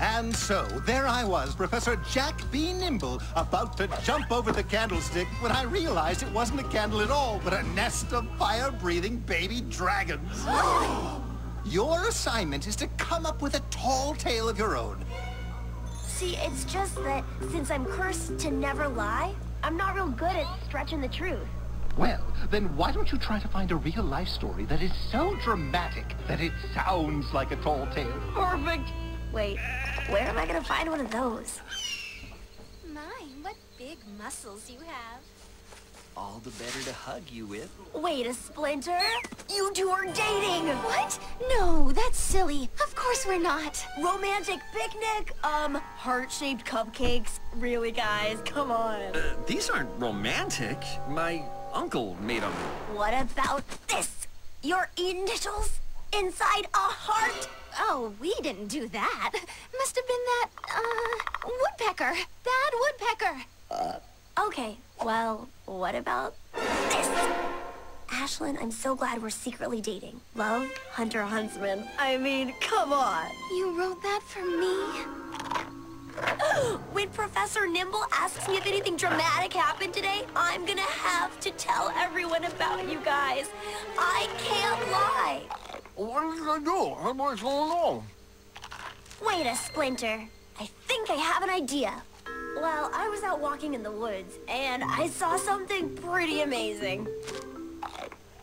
And so, there I was, Professor Jack B. Nimble, about to jump over the candlestick when I realized it wasn't a candle at all, but a nest of fire-breathing baby dragons. your assignment is to come up with a tall tale of your own. See, it's just that since I'm cursed to never lie, I'm not real good at stretching the truth. Well, then why don't you try to find a real-life story that is so dramatic that it sounds like a tall tale? Perfect. Wait, where am I gonna find one of those? My, what big muscles you have. All the better to hug you with. Wait a splinter. You two are dating. What? No, that's silly. Of course we're not. Romantic picnic? Um, heart-shaped cupcakes? Really, guys? Come on. Uh, these aren't romantic. My uncle made them. What about this? Your initials? Inside a heart? Oh, we didn't do that. Must have been that, uh, woodpecker. Bad woodpecker. Uh, okay, well, what about this? Ashlynn, I'm so glad we're secretly dating. Love, Hunter Huntsman. I mean, come on. You wrote that for me? when Professor Nimble asks me if anything dramatic happened today, I'm gonna have to tell everyone about you guys. What are you gonna do? What's going on? Wait a splinter. I think I have an idea. Well, I was out walking in the woods, and I saw something pretty amazing.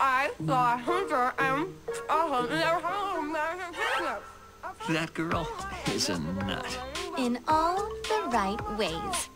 I saw Hunter and a hunter. That girl is a nut. In all the right ways.